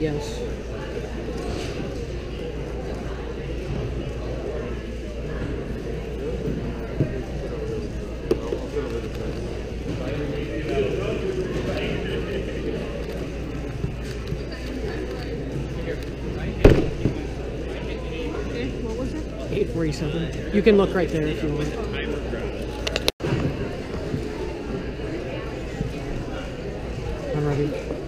Yes. It? 847. You can look right there if you want. I'm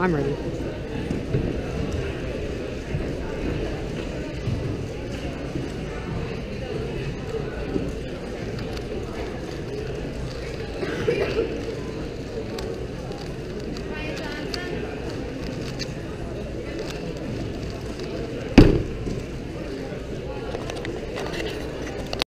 I'm ready.